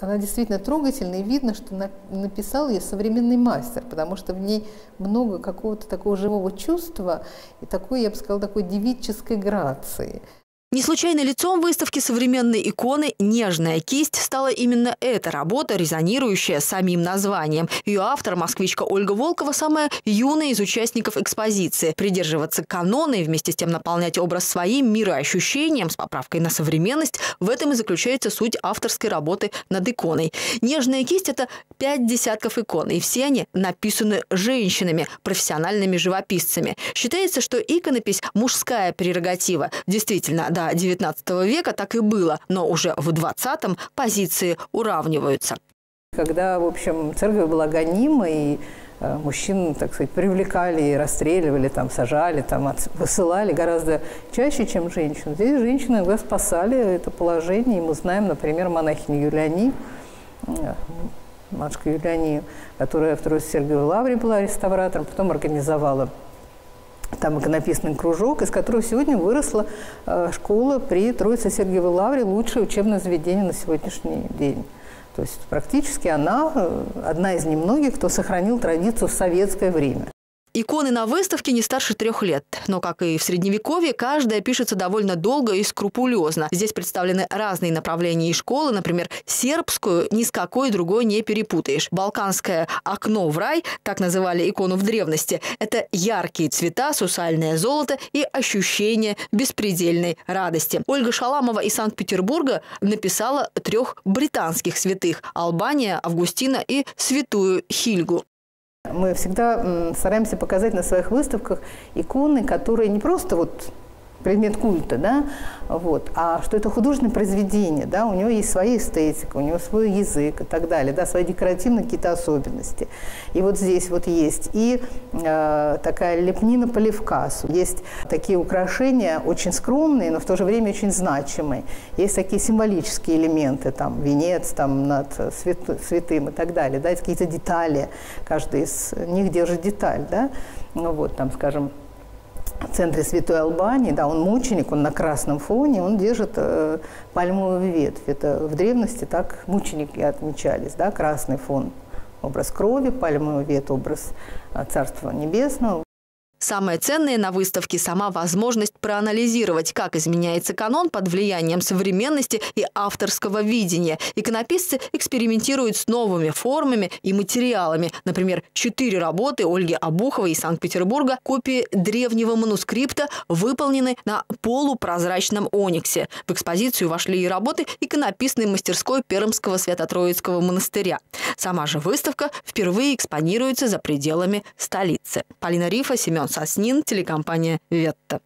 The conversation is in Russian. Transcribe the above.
Она действительно трогательная, и видно, что написал ее современный мастер, потому что в ней много какого-то такого живого чувства и такой, я бы сказала, такой девической грации. Не случайно лицом выставки современной иконы «Нежная кисть» стала именно эта работа, резонирующая самим названием. Ее автор, москвичка Ольга Волкова, самая юная из участников экспозиции. Придерживаться канона и вместе с тем наполнять образ своим мироощущением с поправкой на современность – в этом и заключается суть авторской работы над иконой. «Нежная кисть» – это пять десятков икон, и все они написаны женщинами, профессиональными живописцами. Считается, что иконопись – мужская прерогатива. Действительно, до XIX века так и было, но уже в XX позиции уравниваются. Когда, в общем, церковь была гонима, и э, мужчин, так сказать, привлекали и расстреливали, там, сажали, там, высылали гораздо чаще, чем женщин. Здесь женщины вы спасали это положение, и мы знаем, например, монахиню Юлиани, э, матушка Юлиани, которая в Троице Сергиевой Лавре была реставратором, потом организовала там иконописный кружок, из которого сегодня выросла э, школа при Троице Сергиевой Лавре, лучшее учебное заведение на сегодняшний день. То есть практически она э, одна из немногих, кто сохранил традицию в советское время. Иконы на выставке не старше трех лет. Но, как и в Средневековье, каждая пишется довольно долго и скрупулезно. Здесь представлены разные направления и школы. Например, сербскую ни с какой другой не перепутаешь. Балканское «окно в рай», так называли икону в древности, это яркие цвета, сусальное золото и ощущение беспредельной радости. Ольга Шаламова из Санкт-Петербурга написала трех британских святых – Албания, Августина и святую Хильгу. Мы всегда стараемся показать на своих выставках иконы, которые не просто вот предмет культа, да, вот, а что это художественное произведение, да, у него есть своя эстетика, у него свой язык и так далее, да, свои декоративные какие-то особенности. И вот здесь вот есть и э, такая лепнина по левкасу, есть такие украшения очень скромные, но в то же время очень значимые. Есть такие символические элементы, там, венец там над свят, святым и так далее, да, какие-то детали, каждый из них держит деталь, да, ну вот, там, скажем, в центре Святой Албании, да, он мученик, он на красном фоне, он держит э, пальмовую ветвь. Это в древности так мученики отмечались, да, красный фон. Образ крови, пальмовая ветвь, образ э, Царства Небесного. Самое ценное на выставке – сама возможность проанализировать, как изменяется канон под влиянием современности и авторского видения. Иконописцы экспериментируют с новыми формами и материалами. Например, четыре работы Ольги Обуховой из Санкт-Петербурга, копии древнего манускрипта, выполнены на полупрозрачном ониксе. В экспозицию вошли и работы иконописной мастерской Пермского Свято-Троицкого монастыря. Сама же выставка впервые экспонируется за пределами столицы. Полина Рифа, Семен Соснин, телекомпания «Ветта».